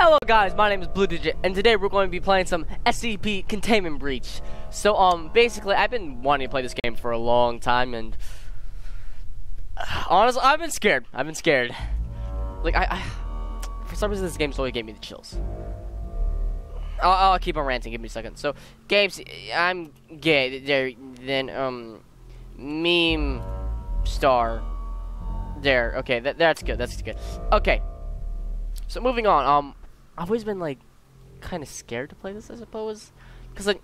Hello guys, my name is Blue Digit, and today we're going to be playing some SCP Containment Breach. So, um, basically, I've been wanting to play this game for a long time, and honestly, I've been scared. I've been scared. Like, I, I for some reason, this game slowly gave me the chills. I'll, I'll keep on ranting. Give me a second. So, games, I'm gay. There, then, um, meme star. There. Okay, that, that's good. That's good. Okay. So moving on. Um, I've always been like kind of scared to play this, I suppose, because like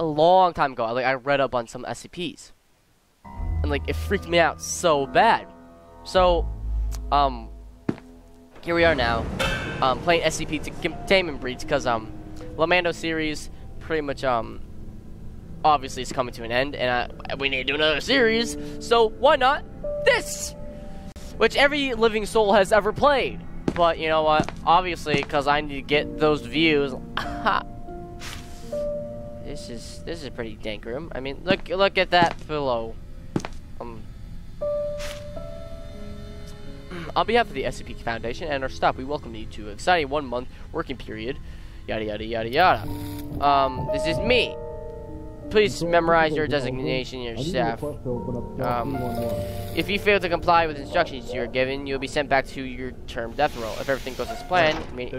a long time ago, I, like I read up on some SCPs, and like it freaked me out so bad. So, um, here we are now, um, playing SCP to Containment Breach because um, Lomando series pretty much um, obviously is coming to an end, and I, we need to do another series. So why not this? Which every living soul has ever played. But you know what? Obviously, because I need to get those views. this is this is a pretty dank room. I mean, look look at that pillow. Um. On behalf of the SCP Foundation and our staff, we welcome you to an exciting one-month working period. Yada yada yada yada. Um, this is me. Please memorize your designation, your staff. Um, if you fail to comply with instructions you are given, you'll be sent back to your term death row. If everything goes as planned, I mean,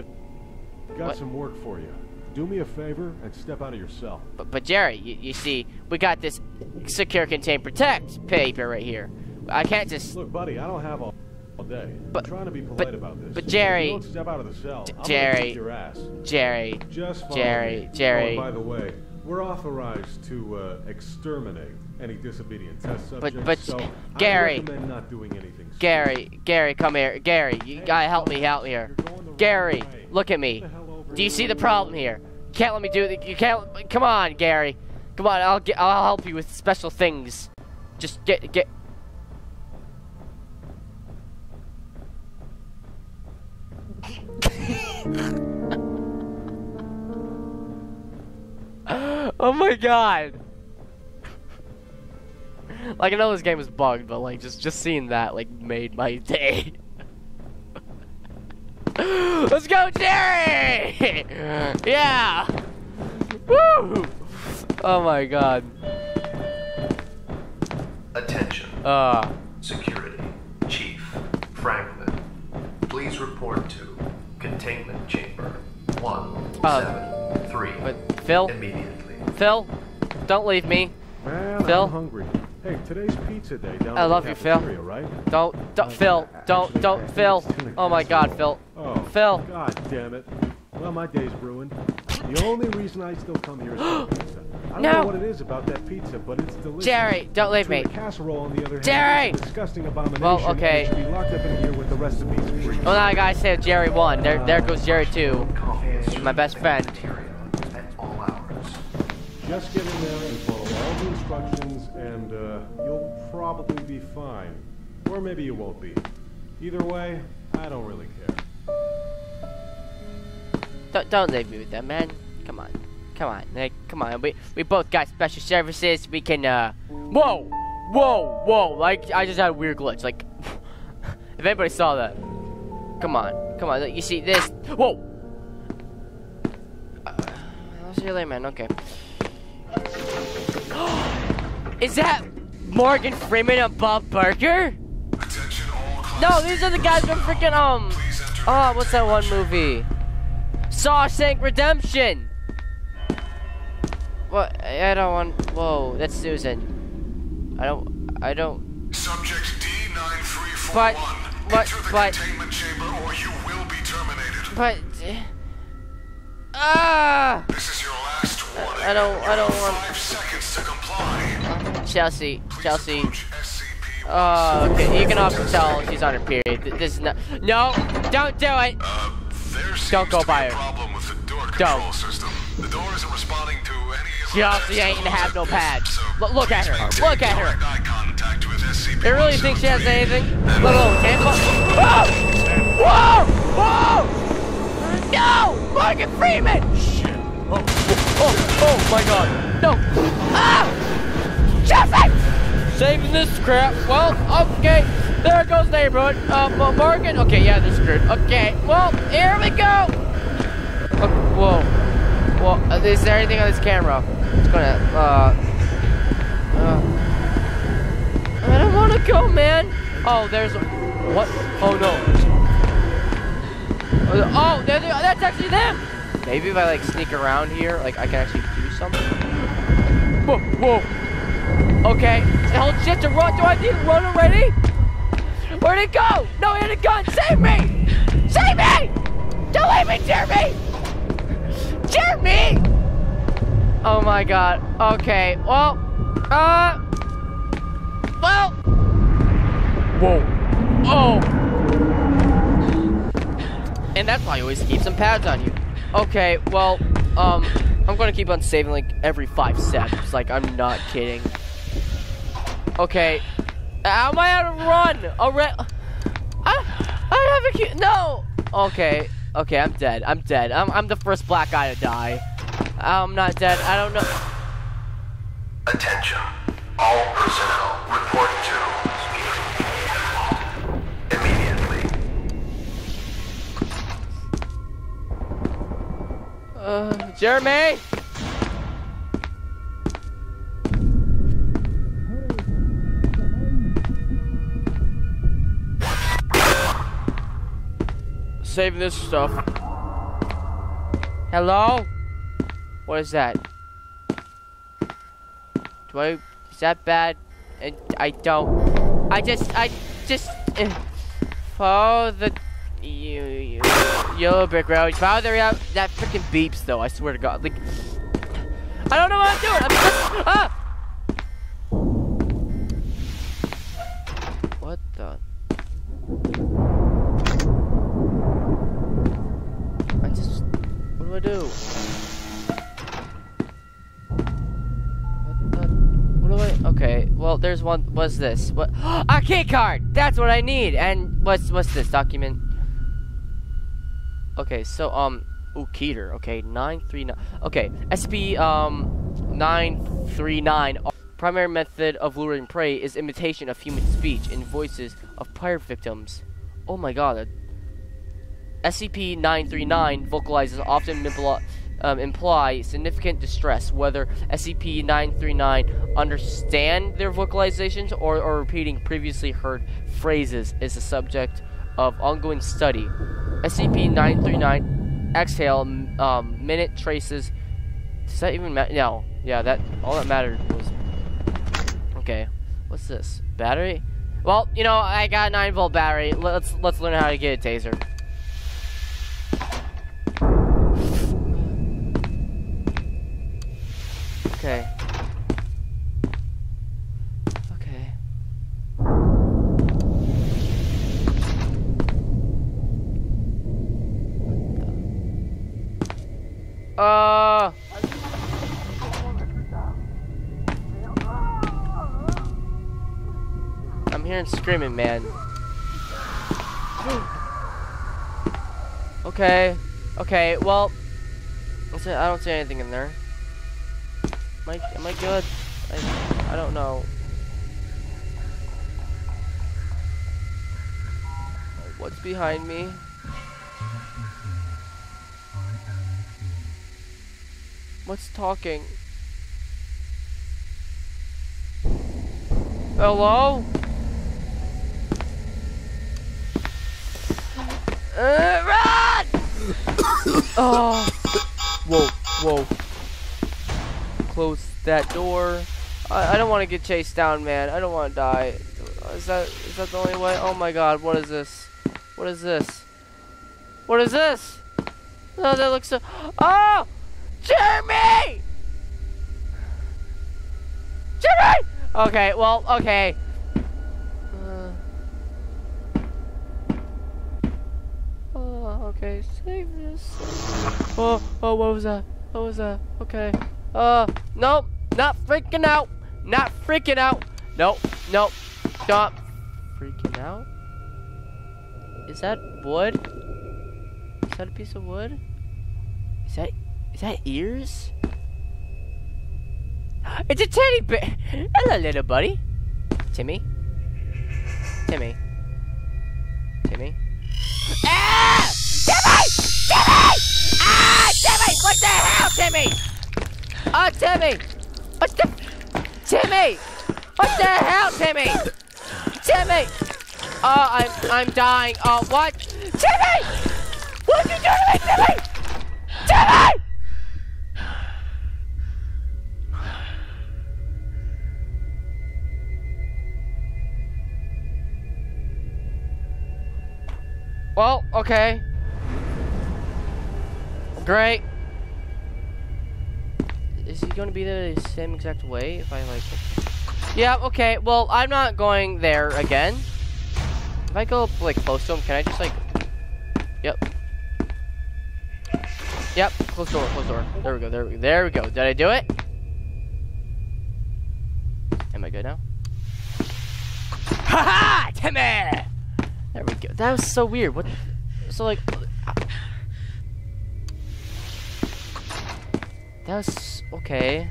got what? some work for you. Do me a favor and step out of your cell. but, but Jerry, you, you see, we got this secure, contain, protect paper right here. I can't just. Look, buddy, I don't have all, all day. But- I'm trying to be polite but- about this. but Jerry- don't step out of the cell. Jerry-. Jerry, Just Jerry, me. Jerry. Oh, by the way, we're authorized to uh, exterminate any disobedient test subjects. but, so Gary. I recommend not doing anything. Gary, Gary, come here. Gary, you gotta help me out here. You're going the wrong Gary, look at me. Get the hell over Do you see the problem here? You can't let me do it. You can't. Come on, Gary. Come on, I'll get. I'll help you with special things. Just get get. oh my god. Like I know this game is bugged, but like just just seeing that like made my day. Let's go, Jerry! yeah! Woo! Oh my god. Attention. Uh, Security. Chief Franklin. Please report to containment chamber Uh, 173 but Phil? immediately. Phil? Don't leave me. Man, Phil? I'm hungry. Hey, today's pizza day down I love you, Phil. right? Don't, don't, Phil. Uh, don't, don't, Phil. Oh my god, Phil. Oh, Phil. God damn it. Well, my day's ruined. The only reason I still come here is for pizza. I don't No. know what it is about that pizza, but it's delicious. Jerry, don't leave me. The casserole, on the other hand, Jerry! is disgusting abomination. Well, okay. should be locked up in here with the rest of these freaks. Well, now I gotta say Jerry won. There, there goes Jerry too. Copies My best friend. Cafeteria at all hours. Just get in there and follow all the instructions, and uh, you'll probably be fine. Or maybe you won't be. Either way, I don't really care. Don't, don't leave me with that, man. Come on. Come on. Like, come on. We, we both got special services. We can, uh... Whoa! Whoa! Whoa! Like, I just had a weird glitch. Like, if anybody saw that. Come on. Come on. You see this? Whoa! Uh, I'll see you later, man. Okay. Is that Morgan Freeman and Bob Barker? No, these are the guys from freaking, um... Oh, what's that one movie? Shawshank Redemption. What? I don't want. Whoa, that's Susan. I don't. I don't. Subject D9341. But- but- Enter the but- containment chamber or you will be terminated. But. Ah! This is your last warning. I don't. I don't want. Five seconds to comply. Chelsea. Chelsea. Oh, okay. You can also tell she's on her period. This is not. No! Don't do it! Uh, Don't go by her. problem with the door Don't. control system. The door isn't responding to any Chelsea ain't tests have no pads. pad. so Look, at her. Look at her. direct eye contact with SCP. You really think she has anything? Look, look. Whoa! Whoa! Whoa! No! Morgan Freeman! Shit. Oh, oh, oh, oh my god. No. Ah! Chelsea! saving this crap. Well, okay. There goes neighborhood. Uh, Mo- Morgan. Okay, yeah, they're screwed. Okay, well, here we go. Okay, whoa. Well, uh, is there anything on this camera? It's gonna, uh, uh, I don't want to go, man. Oh, there's, what? Oh, no. Oh, they're, they're- that's actually them. Maybe if I, like, sneak around here, like, I can actually do something. Whoa, whoa. Okay. Hold shit to run. Do I need to run already? Where'd it go? No, he had a gun. Save me! Save me! Don't leave me, Jeremy! Jeremy! Oh my god. Okay. Well, uh. Well. Whoa. Oh. And that's why you always keep some pads on you. Okay, well, um, I'm gonna keep on saving like every five steps. Like, I'm not kidding. Okay. How am I out to run? Already? I, I have a key. No. Okay. Okay, I'm dead. I'm dead. I'm, I'm the first black guy to die. I'm not dead. I don't know. Attention. All personnel report to immediately. Uh, Jeremy. Saving this stuff. Hello? What is that? Do I? Is that bad? I, I don't. I just. I just. Uh, follow the. You, you, yellow brick road. Follow the route. That freaking beeps though. I swear to God. Like. I don't know what I'm doing. I'm just. Ah! What the? I just. What do I do? Okay. Well, there's one. What's this? What? A key card. That's what I need. And what's what's this document? Okay. So um. Ooh, Keter. Okay, nine three nine. Okay, SP um nine three nine. Primary method of luring prey is imitation of human speech in voices of pirate victims. Oh my god. SCP-939 vocalizes often imply, um, imply significant distress, whether SCP-939 understand their vocalizations or, or repeating previously heard phrases is the subject of ongoing study. SCP-939 exhale um, minute traces. Does that even matter? No. Yeah, that all that mattered was. Okay, what's this? Battery? Well, you know, I got a nine volt battery. Let's let's learn how to get a taser. Okay. Okay. Uh. I'm hearing screaming, man. okay. Okay, well. I don't see anything in there. Am I, am I good? I, I don't know. What's behind me? What's talking? Hello? Uh, run! oh. Whoa, whoa. Close that door. I, I don't want to get chased down, man. I don't want to die. Is that is that the only way? Oh my god, what is this? What is this? What is this? Oh, that looks so... Oh! Jeremy! Jeremy! Okay, well, okay. Uh, oh, okay, save this. Oh, oh, what was that? What was that? Okay. Uh, nope, not freaking out. Not freaking out. Nope, nope. Stop freaking out. Is that wood? Is that a piece of wood? Is that is that ears? It's a teddy bear. Hello, little buddy. Timmy? Timmy? Timmy? Ah! Timmy! Timmy! Ah! Timmy! What the hell, Timmy? Oh, Timmy! What the? Timmy! What the hell, Timmy? Timmy! Oh, I'm I'm dying. Oh, what? Timmy! What did you do to me, Timmy? Timmy! Well, okay. Great. Is he going to be there the same exact way if I like Yeah, okay. Well, I'm not going there again. If I go like close to him, can I just like Yep. Yep, close door, close door. There we go, there we go. There we go. Did I do it? Am I good now? Haha! Timmy! There we go. That was so weird. What? So like, uh, that was okay.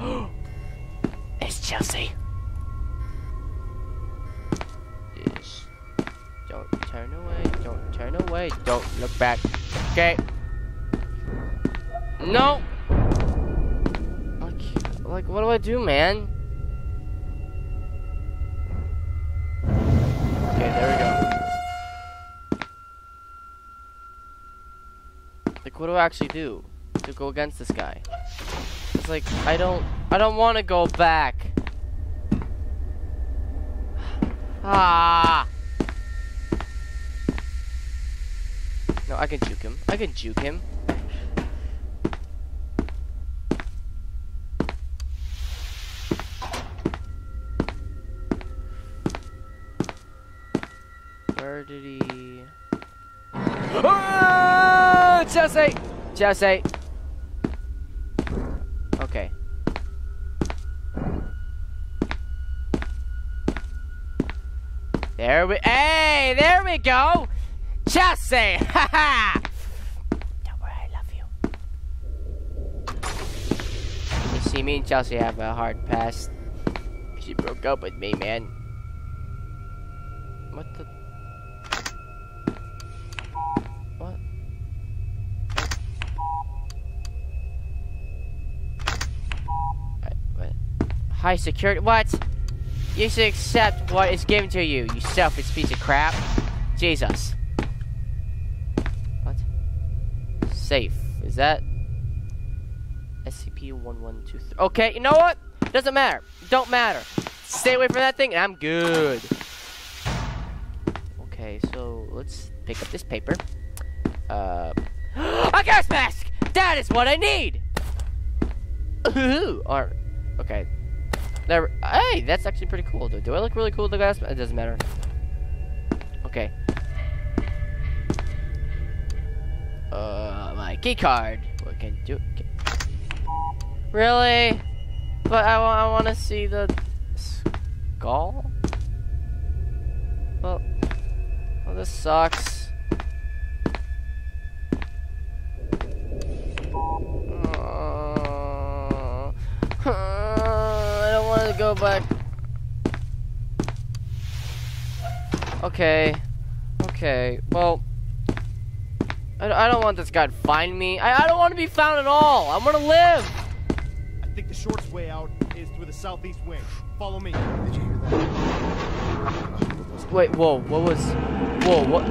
it's Chelsea. Just don't turn away. Don't turn away. Don't look back. Okay. No. Like, like, what do I do, man? Okay, there we go. Like, what do I actually do to go against this guy? It's like, I don't, I don't want to go back. Ah! No, I can juke him. I can juke him. Where did he? Ah, Jesse! Chelsea! There we. Hey, there we go. Chelsea! Ha ha! Don't worry, I love you. You see, me and Chelsea have a hard past. She broke up with me, man. What the? What? What? High security? What? You should accept what is given to you, you selfish piece of crap. Jesus. What? Safe. Is that SCP-1123? Okay, you know what? Doesn't matter. Don't matter. Stay away from that thing and I'm good. Okay, so let's pick up this paper. Uh, a gas mask! That is what I need! Ooh, or, okay. There, hey, that's actually pretty cool. Do, do I look really cool with the mask? It doesn't matter. Okay. Uh, my key card. What can do? Can, really? But I, I want to see the skull. Well, well, this sucks. Go back. Okay. Okay. Well, I, I don't want this guy to find me. I, I don't want to be found at all. I want to live. I think the shortest way out is through the southeast wing. Follow me. Did you hear that? Wait, whoa, what was... Whoa, what...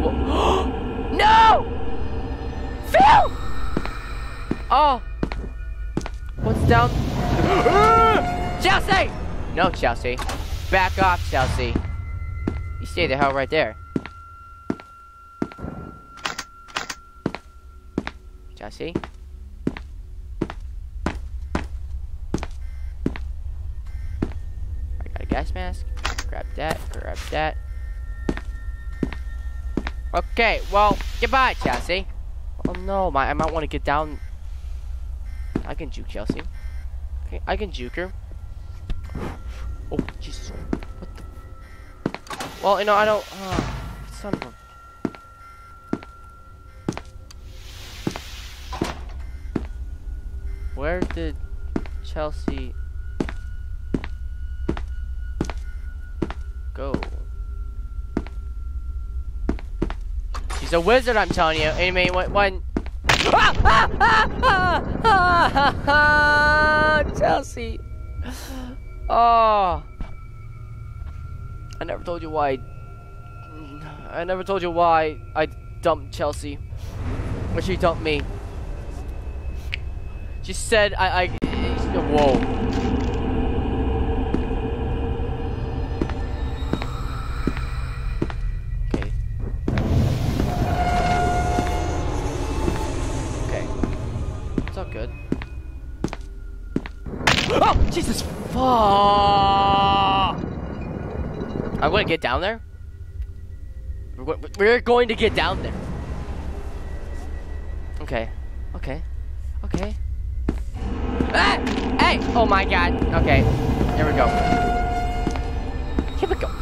Whoa. no! Phil! Oh. What's down... Chelsea! No, Chelsea. Back off, Chelsea. You stay the hell right there. Chelsea? I got a gas mask. Grab that, grab that. Okay, well, goodbye, Chelsea. Oh no, my, I might want to get down. I can juke Chelsea. Okay, I can juke her. Oh, Jesus. What the? Well, you know, I don't... Uh, son of a... Where did Chelsea... Go? She's a wizard, I'm telling you. Anyway, when... when ah, ah, ah, Chelsea... Oh. I never told you why. I never told you why I dumped Chelsea. When she dumped me. She said I. I whoa. Okay. Okay. It's all good. Oh, Jesus! I'm gonna get down there. We're, we're going to get down there. Okay. Okay. Okay. Ah! Hey! Oh my god. Okay. Here we go. Here we go.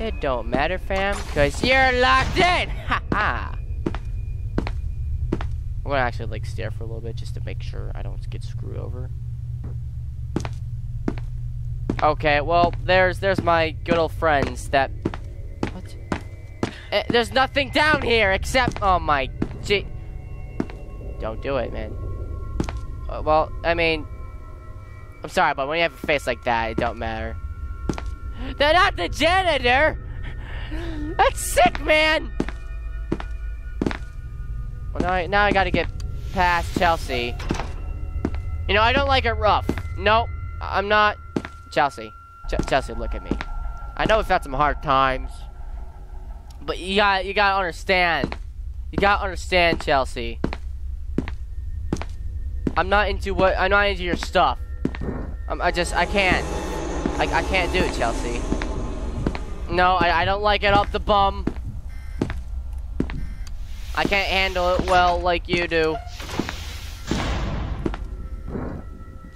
It don't matter, fam, cause you're locked in. Ha ha. I'm gonna actually like stare for a little bit just to make sure I don't get screwed over. Okay, well, there's there's my good old friends that. What? Eh, there's nothing down here except. Oh my. Gee. Don't do it, man. Uh, well, I mean, I'm sorry, but when you have a face like that, it don't matter. They're not the janitor. That's sick, man. Well, now I, now I gotta get past Chelsea. You know, I don't like it rough. Nope, I'm not. Chelsea. Ch Chelsea, look at me. I know we've had some hard times. But you got you gotta understand. You gotta understand, Chelsea. I'm not into what I'm not into your stuff. I'm, I just I can't. I, I can't do it, Chelsea. No, I, I don't like it up the bum. I can't handle it well like you do.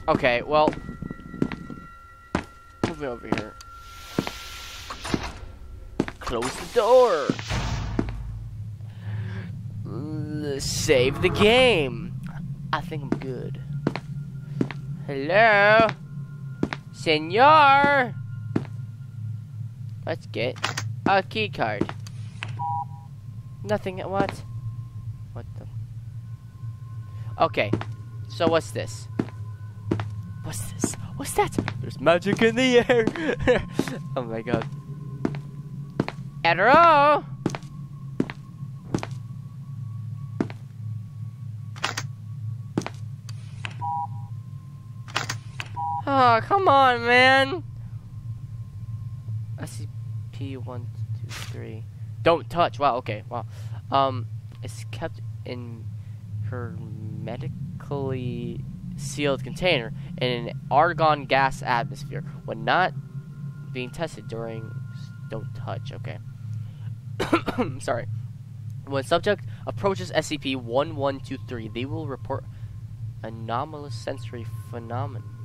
Okay, well. Move me over here. Close the door. Save the game. I think I'm good. Hello? Senor! Let's get a key card. Nothing, what? What the? Okay, so what's this? What's this? What's that? There's magic in the air! oh my god. Hello? Oh, come on, man. SCP one, two, three. Don't touch. Wow. Okay. Wow. Um, it's kept in hermetically sealed container in an argon gas atmosphere when not being tested during. Don't touch. Okay. Sorry. When subject approaches SCP-1123, they will report anomalous sensory phenomenon.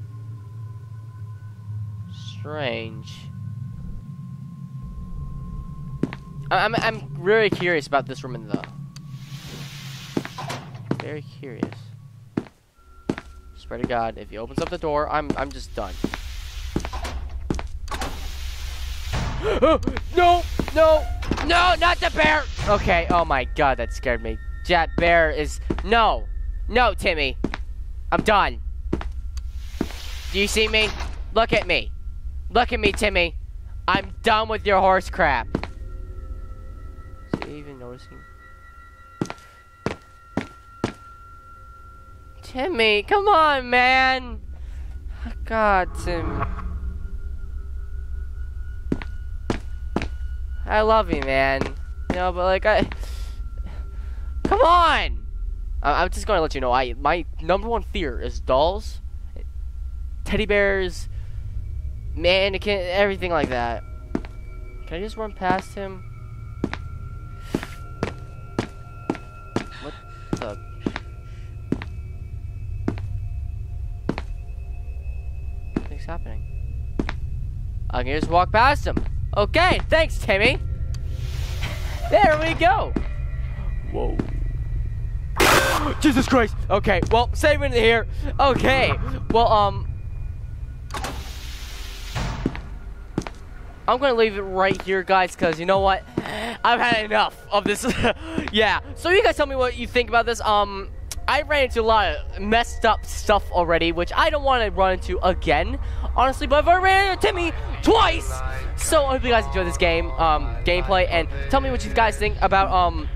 Strange. I'm I'm really curious about this room though. Very curious. Swear to God, if he opens up the door, I'm I'm just done. no, no, no, not the bear. Okay. Oh my God, that scared me. That bear is no, no, Timmy. I'm done. Do you see me? Look at me. Look at me, Timmy. I'm done with your horse crap. Is he even noticing? Timmy, come on, man. God, Tim. I love you, man. You know, but like I, come on. I I'm just to let you know. I my number one fear is dolls, teddy bears, mannequin, everything like that. Can I just run past him? What the? What's happening? I can just walk past him. Okay, thanks, Timmy. There we go. Whoa. Jesus Christ. Okay, well, saving it here. Okay, well, um, I'm gonna leave it right here, guys, because you know what? I've had enough of this. yeah. So you guys tell me what you think about this. Um, I ran into a lot of messed up stuff already, which I don't want to run into again, honestly. But I've already ran into Timmy twice. So I hope you guys enjoy this game, um, gameplay, and tell me what you guys think about um,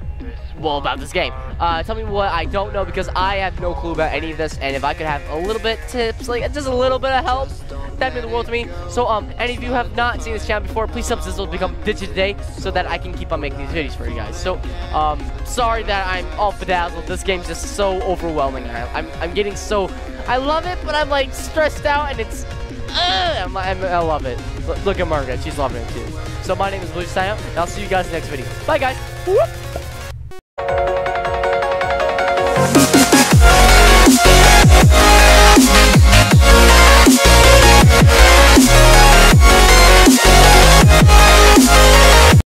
well, about this game. Uh, tell me what I don't know because I have no clue about any of this, and if I could have a little bit tips, like just a little bit of help, that'd mean the world to me. So, um, any of you have not seen this channel before, please help Zizzle become Digit today so that I can keep on making these videos for you guys. So, um, sorry that I'm all bedazzled. This game's just so overwhelming. I, I'm, I'm getting so, I love it, but I'm like stressed out, and it's, I'm, I'm, I love it. Look, look at Margaret, she's loving it too. So my name is Blue Sign and I'll see you guys next video. Bye guys. Whoop.